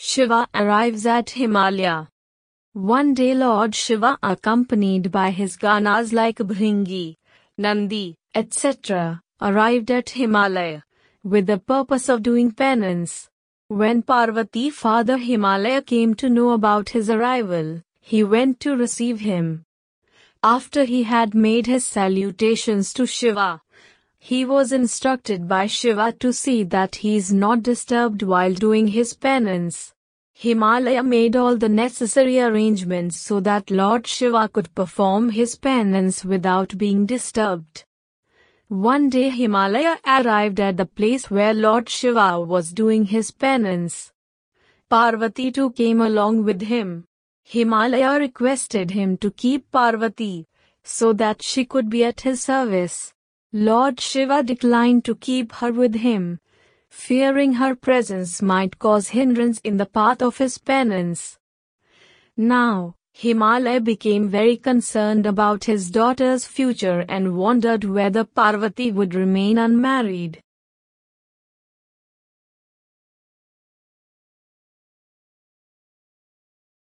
Shiva arrives at Himalaya. One day Lord Shiva accompanied by his ganas like Bhringi, Nandi, etc., arrived at Himalaya with the purpose of doing penance. When Parvati father Himalaya came to know about his arrival, he went to receive him. After he had made his salutations to Shiva, he was instructed by Shiva to see that he is not disturbed while doing his penance. Himalaya made all the necessary arrangements so that Lord Shiva could perform his penance without being disturbed. One day Himalaya arrived at the place where Lord Shiva was doing his penance. Parvati too came along with him. Himalaya requested him to keep Parvati so that she could be at his service. Lord Shiva declined to keep her with him, fearing her presence might cause hindrance in the path of his penance. Now, Himalaya became very concerned about his daughter's future and wondered whether Parvati would remain unmarried.